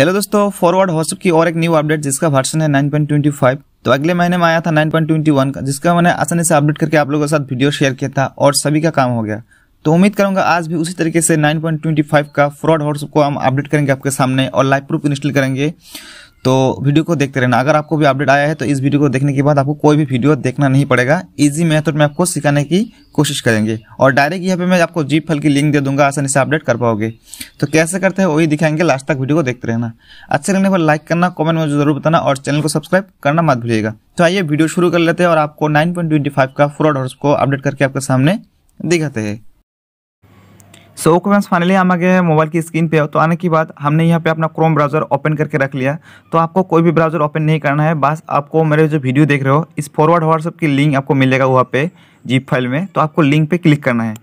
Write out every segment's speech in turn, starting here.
Hello दोस्तों forward WhatsApp की और एक न्यू अपडेट जिसका वर्सन है 9.25 तो अगले महीने में आया था 9.21 का, जिसका मैंने आसानी से अपडेट करके आप लोगों के साथ वीडियो शेयर किया था और सभी का काम हो गया। तो उम्मीद करूँगा आज भी उसी तरीके से 9.25 का फ्रॉड व्हाट्सअप को हम अपडेट करेंगे आपके सामने और लाइव प्रूफ इंस्टॉल करेंगे। तो वीडियो को देखते रहना। अगर आपको भी अपडेट आया है तो इस वीडियो को देखने के बाद आपको कोई भी वीडियो देखना नहीं पड़ेगा। इजी मेथड में आपको सिखाने की कोशिश करेंगे। और डायरेक्ट यहाँ पे मैं आपको जीप फल की लिंक दे दूँगा, आसानी से अपडेट कर पाओगे। तो कैसे करते हैं, वही दिखाएँगे लास्ट तक वीडियो को देखते रहना। अच्छे लगने पर लाइक करना कॉमेंट में ज़रूर बताना और चैनल को सब्सक्राइब करना मत भूलिएगा। तो आइए वीडियो शुरू कर लेते हैं और आपको नाइन का फ्रॉड हॉर्स को अपडेट करके आपके सामने दिखाते हैं। सो ओके फ्रेंड्स फाइनली हम आगे हैं मोबाइल की स्क्रीन पे तो आने के बाद हमने यहाँ पे अपना क्रोम ब्राउज़र ओपन करके रख लिया। तो आपको कोई भी ब्राउज़र ओपन नहीं करना है। बस आपको मेरे जो वीडियो देख रहे हो, इस फॉरवर्ड व्हाट्सअप की लिंक आपको मिलेगा वहाँ पे जीप फ़ाइल में। तो आपको लिंक पर क्लिक करना है।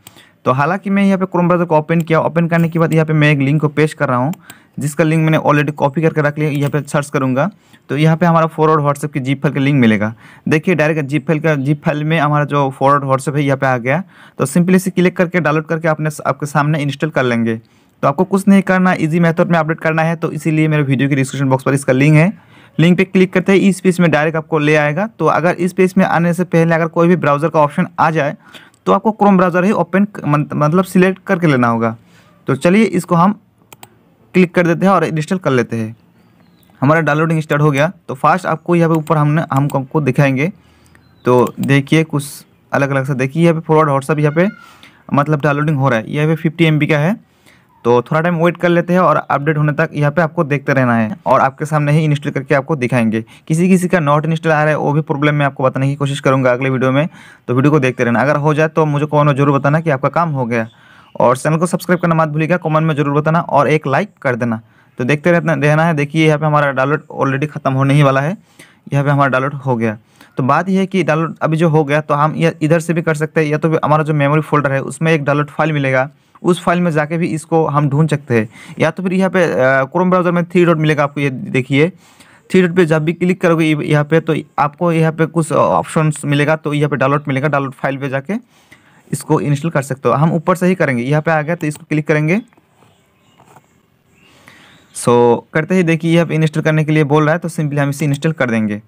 तो हालाँकि मैं यहाँ पे क्रोम ब्राउज़र को ओपन किया। ओपन करने के बाद यहाँ पे मैं एक लिंक को पेश कर रहा हूँ। जिसका लिंक मैंने ऑलरेडी कॉपी करके रख लिया, यहाँ पे सर्च करूँगा। तो यहाँ पे हमारा फॉरवर्ड व्हाट्सएप की जीप फ़ाइल का लिंक मिलेगा। देखिए डायरेक्ट जीप फ़ाइल का जीप फ़ाइल में हमारा जो फॉरवर्ड व्हाट्सएप है, यहाँ पे आ गया। तो सिंपली इसे क्लिक करके डाउनलोड करके अपने आपके सामने इंस्टॉल कर लेंगे। तो आपको कुछ नहीं करना ईजी मेथड में अपडेट करना है तो इसीलिए मेरे वीडियो के डिस्क्रिप्शन बॉक्स पर इसका लिंक है। लिंक पे क्लिक करते ही इस पेज में डायरेक्ट आपको ले आएगा। तो अगर इस पेज में आने से पहले अगर कोई भी ब्राउज़र का ऑप्शन आ जाए तो आपको क्रोम ब्राउज़र ही ओपन मतलब सिलेक्ट करके लेना होगा। तो चलिए, इसको हम क्लिक कर देते हैं और इंस्टॉल कर लेते हैं। हमारा डाउनलोडिंग स्टार्ट हो गया। तो फास्ट आपको यहाँ पे ऊपर हमने, हम आपको दिखाएँगे। तो देखिए कुछ अलग अलग से देखिए, यहाँ पे फॉरवर्ड व्हाट्सअप यहाँ पे मतलब डाउनलोडिंग हो रहा है। यहाँ पे फिफ्टी एम का है। तो थोड़ा टाइम वेट कर लेते हैं और अपडेट होने तक यहाँ पे आपको देखते रहना है और आपके सामने ही इंस्टॉल करके आपको दिखाएँगे। किसी किसी का नॉट इंस्टॉल आ रहा है, वो भी प्रॉब्लम मैं आपको बताने की कोशिश करूँगा अगले वीडियो में। तो वीडियो को देखते रहना। अगर हो जाए तो मुझे कौन ज़रूर बताना कि आपका काम हो गया। और चैनल को सब्सक्राइब करना मत भूलिएगा, कमेंट में ज़रूर बताना और एक लाइक कर देना। तो देखते रहना रहना है। देखिए, यहाँ पे हमारा डाउनलोड ऑलरेडी ख़त्म होने ही वाला है। यहाँ पे हमारा डाउनलोड हो गया। तो बात यह है कि डाउनलोड अभी जो हो गया तो हम यह इधर से भी कर सकते हैं। या तो हमारा जो मेमोरी फोल्डर है, उसमें एक डाउनलोड फ़ाइल मिलेगा। उस फ़ाइल में जाके भी इसको हम ढूंढ सकते हैं। या तो फिर यहाँ पे क्रोम ब्राउज़र में थ्री डॉट मिलेगा आपको, ये देखिए। थ्री डॉट पे जब भी क्लिक करोगे यहाँ पे तो आपको यहाँ पे कुछ ऑप्शन मिलेगा तो यहाँ पे डाउनलोड मिलेगा, डाउनलोड फ़ाइल पे जाके। इसको इंस्टॉल कर सकते हो। हम ऊपर से ही करेंगे। यहाँ पे आ गया तो इसको क्लिक करेंगे। सो so, करते ही देखिए यहाँ पे इंस्टॉल करने के लिए बोल रहा है तो सिंपली हम इसे इंस्टॉल कर देंगे।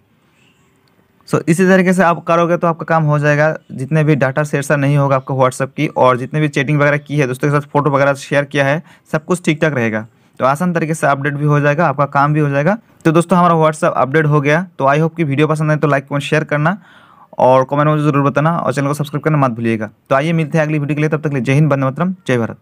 सो so, इसी तरीके से आप करोगे तो आपका काम हो जाएगा। जितने भी डाटा शेयर नहीं होगा आपका व्हाट्सअप की और जितने भी चैटिंग वगैरह की है दोस्तों के साथ फ़ोटो वगैरह शेयर किया है सब कुछ ठीक ठाक रहेगा। तो आसान तरीके से अपडेट भी हो जाएगा आपका काम भी हो जाएगा। तो दोस्तों हमारा व्हाट्सअप अपडेट हो गया। तो आई होप कि वीडियो पसंद है तो लाइक कमेंट शेयर करना। और कमेंट में ज़रूर बताना और चैनल को सब्सक्राइब करना मत भूलिएगा। तो आइए मिलते हैं अगली वीडियो के लिए, तब तक जय हिंद बंद मतरम, जय भारत।